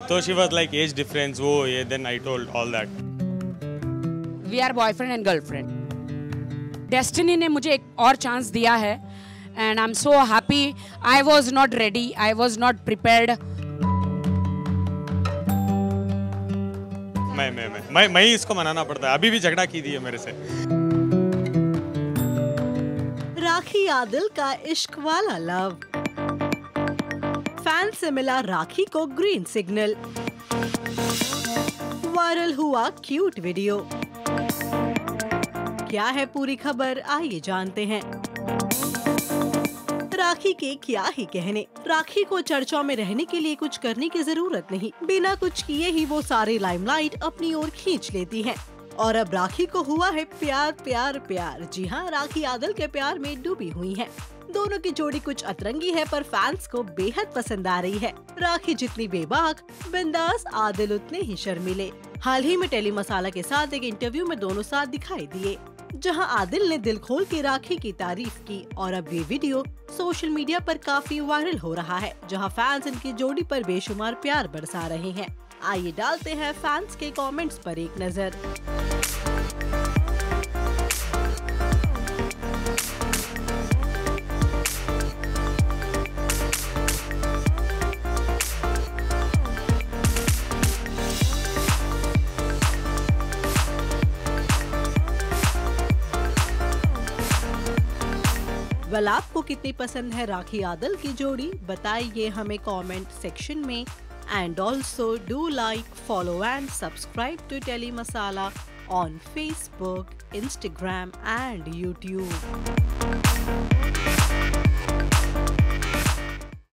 So she was like age difference, oh yeah, then I told all that. We are boyfriend and girlfriend destiny ने मुझे एक और chance दिया है and I am so happy I was not ready I was not prepared मैं मैं मैं मैं मैं इसको मनाना पड़ता है। अभी भी झगड़ा की दी है मेरे से। राखी आदिल का इश्क वाला लव। फ़ैन से मिला राखी को ग्रीन सिग्नल वायरल हुआ क्यूट वीडियो क्या है पूरी खबर आइए जानते हैं राखी के क्या ही कहने राखी को चर्चा में रहने के लिए कुछ करने की ज़रूरत नहीं बिना कुछ किए ही वो सारे लाइमलाइट अपनी ओर खींच लेती हैं। और अब राखी को हुआ है प्यार प्यार प्यार जी हाँ राखी आदल के प्यार में डूबी हुई है दोनों की जोड़ी कुछ अतरंगी है, पर फैंस को बेहद पसंद आ रही है। राखी जितनी बेबाक, बिंदास, आदिल उतने ही शर्मिले। हाल ही में टेली मसाला के साथ एक इंटरव्यू में दोनों साथ दिखाई दिए, जहाँ आदिल ने दिल खोल के राखी की तारीफ़ की, और अब ये वीडियो सोशल मीडिया पर काफ़ी वायरल हो रहा है, जहाँ फैंस इनकी जोड़ी पर बेशुमार प्यार बरसा रहे हैं। आइए डालते हैं फैंस के कमेंट्स पर एक नज़र। वेल, आपको कितनी पसंद है राखी आदल की जोड़ी, बताइए हमें कमेंट सेक्शन में and also do like follow and subscribe to telly Masala on Facebook Instagram and YouTube.